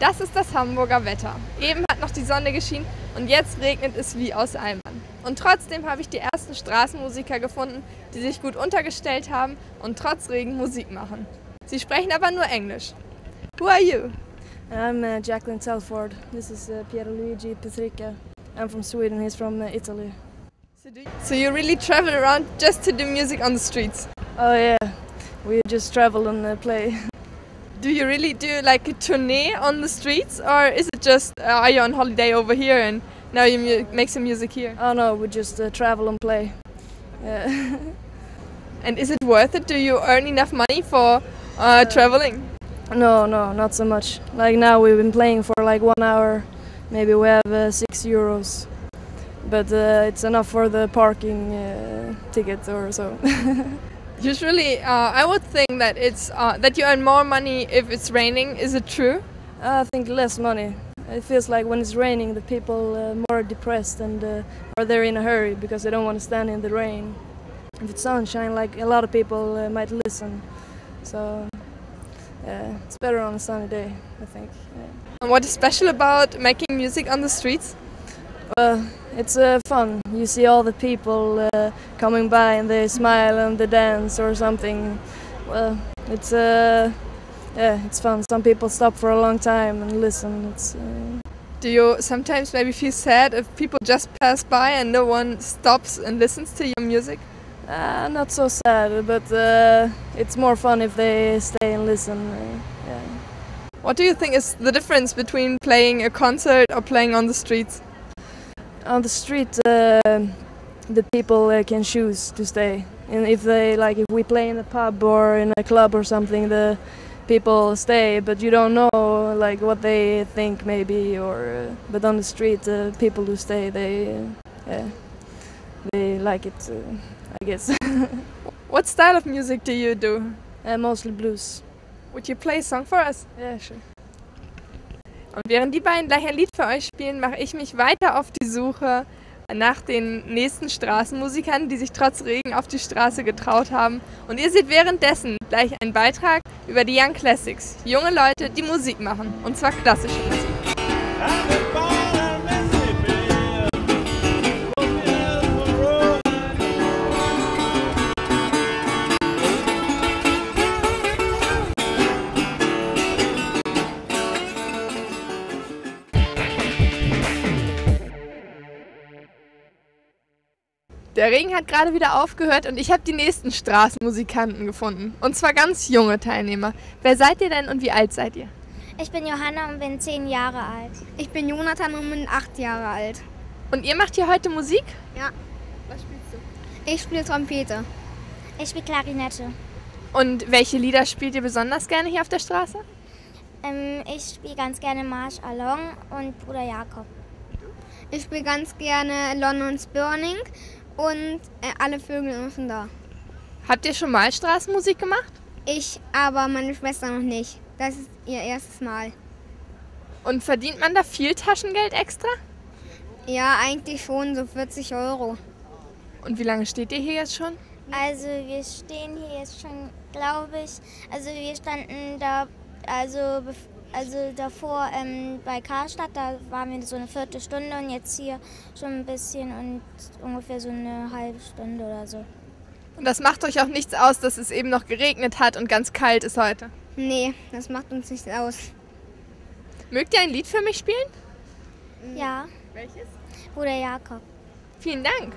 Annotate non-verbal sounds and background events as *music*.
Das ist das Hamburger Wetter. Eben hat noch die Sonne geschienen und jetzt regnet es wie aus Eimern. Und trotzdem habe ich die ersten Straßenmusiker gefunden, die sich gut untergestellt haben und trotz Regen Musik machen. Sie sprechen aber nur Englisch. Who are you? I'm uh, Jacqueline Telford. This is uh, Pierluigi Petrica. I'm from Sweden. He's from uh, Italy. So, you, so you really travel around just to do music on the streets? Oh yeah, we just travel and uh, play. *laughs* Do you really do like a tournée on the streets, or is it just uh, are you on holiday over here and now you mu- make some music here? Oh no, we just uh, travel and play. Yeah. *laughs* And is it worth it? Do you earn enough money for uh, traveling? no, no, not so much. Like now we've been playing for like one hour. Maybe we have uh, six euros, but uh, it's enough for the parking uh, ticket or so. *laughs* Usually, uh, I would think that it's uh, that you earn more money if it's raining. Is it true? I think less money. It feels like when it's raining, the people uh, more depressed and uh, are there in a hurry because they don't want to stand in the rain. If it's sunshine, like a lot of people uh, might listen. So yeah, it's better on a sunny day, I think. Yeah. And what is special about making music on the streets? Well, it's uh, fun. You see all the people uh, coming by and they smile and they dance or something. Well, it's uh, yeah, it's fun. Some people stop for a long time and listen. It's uh, Do you sometimes maybe feel sad if people just pass by and no one stops and listens to your music? uh, not so sad, but uh, it's more fun if they stay and listen. Uh, yeah. What do you think is the difference between playing a concert or playing on the streets? On the street, uh, the people uh, can choose to stay, and if they like, if we play in a pub or in a club or something, the people stay, but you don't know like what they think maybe, or uh, but on the street, uh, people who stay, they uh, yeah, they like it, uh, I guess. *laughs* What style of music do you do? uh, mostly blues. Would you play a song for us? Yeah, sure. Und während die beiden gleich ein Lied für euch spielen, mache ich mich weiter auf die Suche nach den nächsten Straßenmusikern, die sich trotz Regen auf die Straße getraut haben. Und ihr seht währenddessen gleich einen Beitrag über die Young Classics. Junge Leute, die Musik machen. Und zwar klassische Musik. Der Regen hat gerade wieder aufgehört und ich habe die nächsten Straßenmusikanten gefunden. Und zwar ganz junge Teilnehmer. Wer seid ihr denn und wie alt seid ihr? Ich bin Johanna und bin zehn Jahre alt. Ich bin Jonathan und bin acht Jahre alt. Und ihr macht hier heute Musik? Ja. Was spielst du? Ich spiele Trompete. Ich spiele Klarinette. Und welche Lieder spielt ihr besonders gerne hier auf der Straße? Ähm, ich spiele ganz gerne Marsch Along und Bruder Jakob. Ich spiele ganz gerne London's Burning und äh, alle Vögel müssen da. Habt ihr schon mal Straßenmusik gemacht? Ich, aber meine Schwester noch nicht. Das ist ihr erstes Mal. Und verdient man da viel Taschengeld extra? Ja, eigentlich schon so 40 Euro. Und wie lange steht ihr hier jetzt schon? Also wir stehen hier jetzt schon, glaube ich, also wir standen da, also, also davor ähm, bei Karstadt, da waren wir so eine Viertelstunde und jetzt hier schon ein bisschen und ungefähr so eine halbe Stunde oder so. Und das macht euch auch nichts aus, dass es eben noch geregnet hat und ganz kalt ist heute. Nee, das macht uns nichts aus. Mögt ihr ein Lied für mich spielen? Ja, Welches? Bruder Jakob. Vielen Dank.